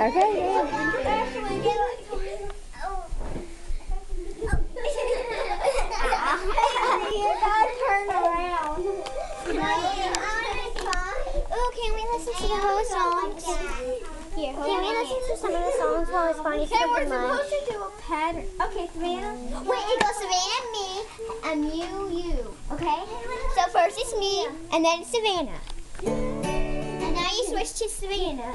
Okay. You gotta turn around. Oh, can we listen to the whole songs? Here, Can we listen to some of the songs while it's funny Okay, we're supposed to do a pattern. Okay, Savannah. Wait, it goes Savannah, me, and you, you. Okay? So first it's me, and then it's Savannah. And now you switch to Savannah.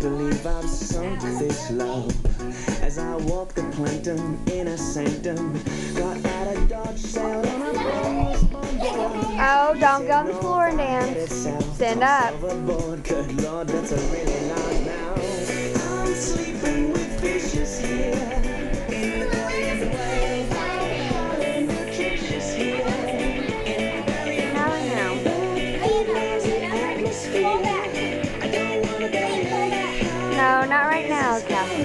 believe I've sunk this low. As I walk the plankton in a sanctum. Got out of Dodge, on a. Oh, don't go on the floor and dance. Stand up. Good lord, that's a really loud now. No, not right now, Catherine.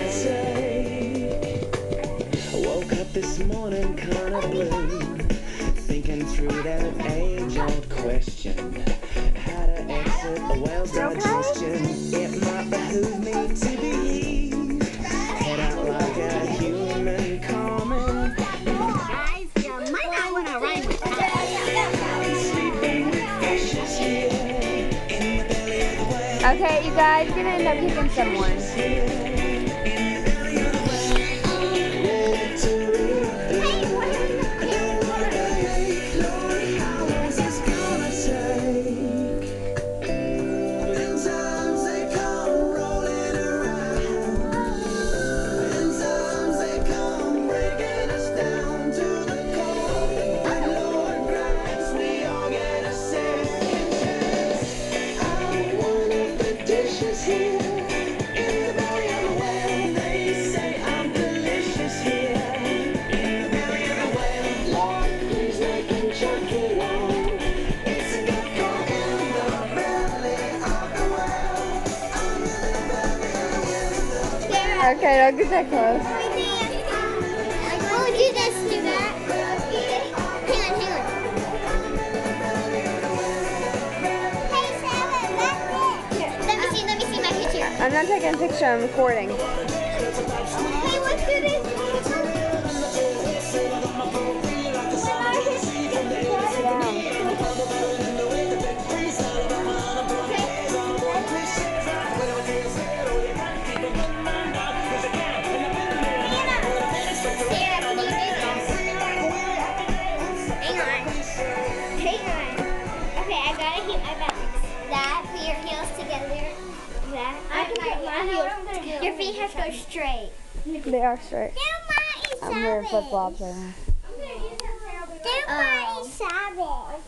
I woke up this morning kinda blue, thinking through that age-old question. How to exit a digestion. It might behoove me to Okay, you guys, you're gonna end up kicking someone. Okay, don't get that close. Oh, do this, do that. Hang on, hang on. Hey, Sarah, look it. Let me see, let me see my picture. I'm not taking a picture, I'm recording. Hey, let's do this. My heels. Your feet have to go straight. They are straight. I'm wearing flip flops right now. Do oh. Sabbath.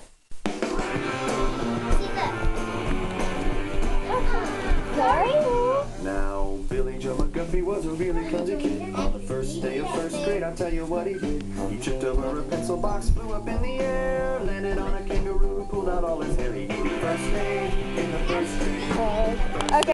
Sorry? Now, Billy Joe McGuffrey was a really clumsy kid. On the first day of first grade, I'll tell you what he did. He tripped over a pencil box, flew up in the air, landed on a kangaroo, pulled out all his hair. He gave first aid in the first grade. Okay.